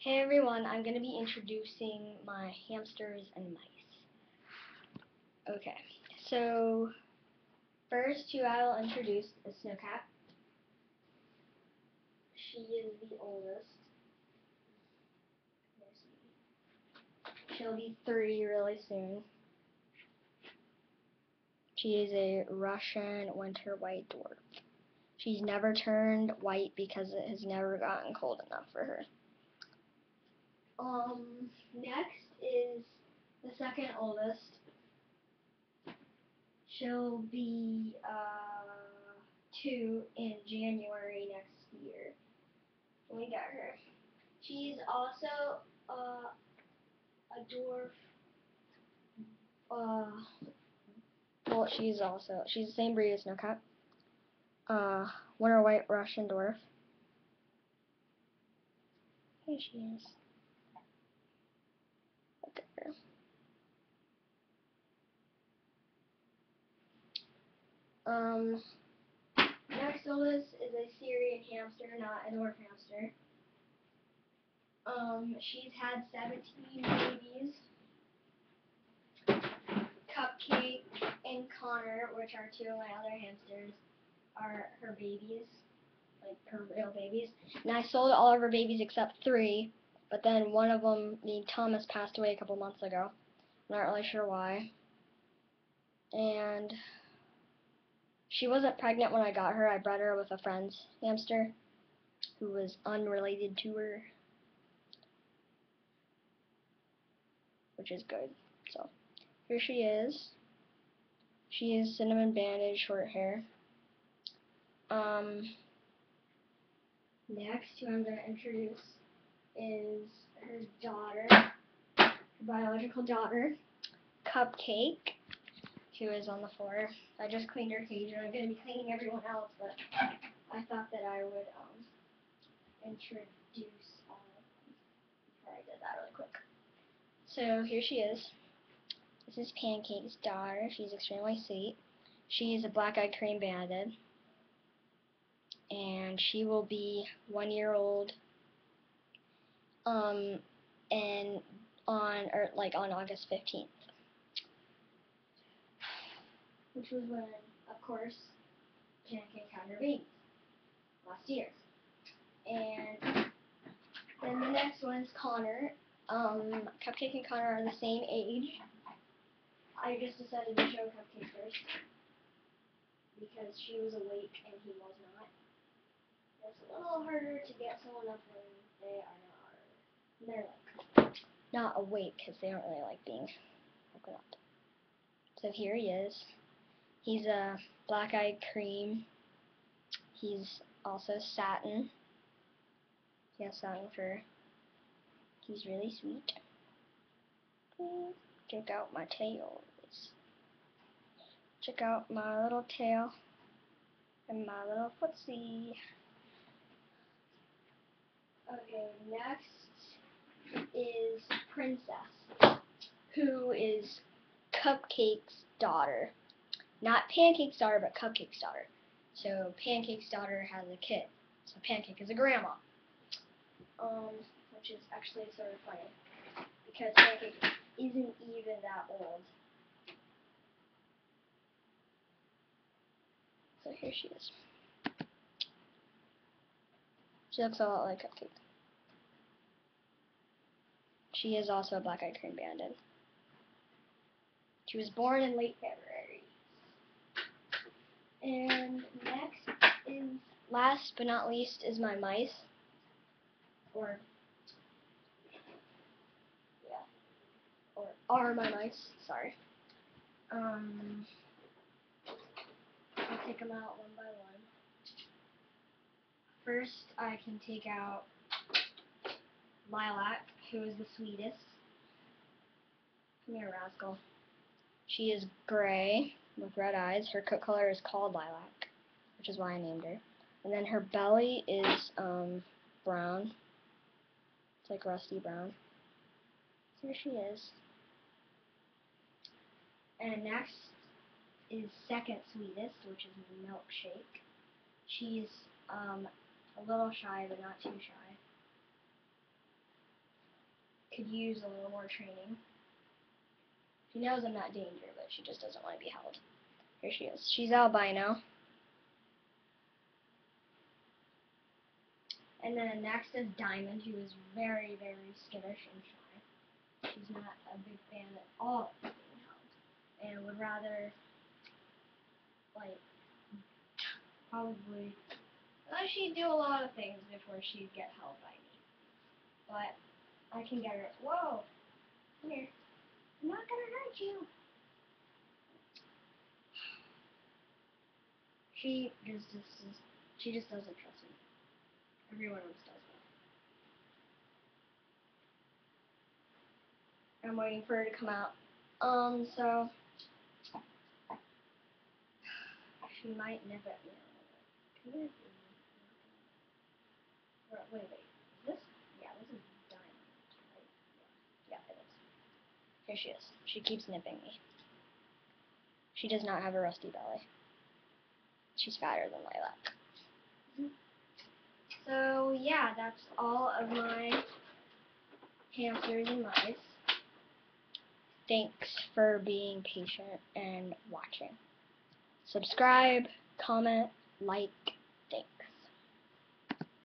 Hey everyone, I'm going to be introducing my hamsters and mice. Okay, so first who I will introduce is Snowcat. She is the oldest. She'll be three really soon. She is a Russian winter white dwarf. She's never turned white because it has never gotten cold enough for her. Um, next is the second oldest. She'll be uh, two in January next year. We got her. She's also uh, a dwarf. Uh, well, she's also she's the same breed as Snowcat. Uh, winter white Russian dwarf. Here she is. Um, next is a Syrian hamster, not an dwarf hamster. Um, she's had 17 babies. Cupcake and Connor, which are two of my other hamsters, are her babies, like her real babies. And I sold all of her babies except three, but then one of them, named Thomas, passed away a couple months ago. I'm not really sure why. And she wasn't pregnant when I got her. I bred her with a friend's hamster who was unrelated to her. Which is good. So, here she is. She is cinnamon banded short hair. Um, next, who I'm going to introduce is her daughter, her biological daughter, Cupcake who is on the floor. I just cleaned her cage and I'm going to be cleaning everyone else, but I thought that I would um, introduce them before I did that really quick. So here she is. This is Pancake's daughter. She's extremely sweet. She's a black-eyed cream banded. And she will be one year old um, and on or like on August 15th which was when, of course, had her babies last year. And then the next one's Connor. Um, Cupcake and Connor are the same age. I just decided to show Cupcake first because she was awake and he was not. It's a little harder to get someone up when they are not. They're like not awake because they don't really like being woken up. So here he is. He's a black-eyed cream. He's also satin. He has satin fur. He's really sweet. Check out my tail. Check out my little tail and my little footsie. Okay, next is Princess, who is Cupcake's daughter. Not Pancake's daughter, but Cupcake's daughter. So Pancake's daughter has a kid. So Pancake is a grandma. Um, which is actually sort of funny. Because Pancake isn't even that old. So here she is. She looks a lot like Cupcake. She is also a black-eyed cream banded. She was born in late February. And next is, last but not least, is my mice. Or, yeah. Or are my mice, sorry. Um, I'll take them out one by one. First, I can take out Lilac, who is the sweetest. Come here, Rascal. She is gray with red eyes. Her coat color is called lilac, which is why I named her. And then her belly is um, brown. It's like rusty brown. Here she is. And next is second sweetest, which is Milkshake. She's um, a little shy, but not too shy. could use a little more training. She knows I'm not danger, but she just doesn't want to be held. Here she is. She's albino. And then next is Diamond, who is very, very skittish and shy. She's not a big fan at all of being held, and would rather, like, probably, uh, she'd do a lot of things before she'd get held by me. But I can get her. Whoa, come here. I'm not gonna hurt you. She just, just, just she just doesn't trust me. Everyone else does. though. I'm waiting for her to come out. Um, so she might me. Come here. Wait, wait, wait. Is this? Yeah, this is diamond. Right? Yeah, yeah, it is. Here she is. She keeps nipping me. She does not have a rusty belly. She's fatter than Lilac. Mm-hmm. So yeah, that's all of my hamsters and mice. Thanks for being patient and watching. Subscribe, comment, like,